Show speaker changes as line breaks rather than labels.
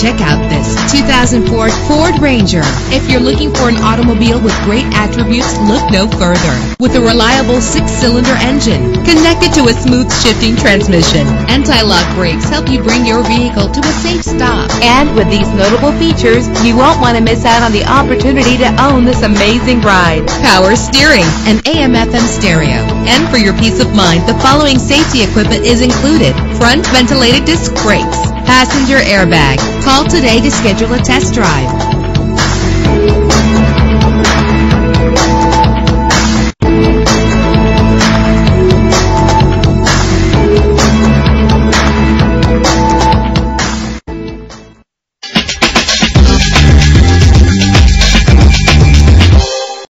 Check out this 2004 Ford Ranger. If you're looking for an automobile with great attributes, look no further. With a reliable six-cylinder engine connected to a smooth shifting transmission, anti-lock brakes help you bring your vehicle to a safe stop.
And with these notable features, you won't want to miss out on the opportunity to own this amazing ride.
Power steering and AM/FM stereo. And for your peace of mind, the following safety equipment is included: front ventilated disc brakes, passenger airbag. Call today to schedule a test drive.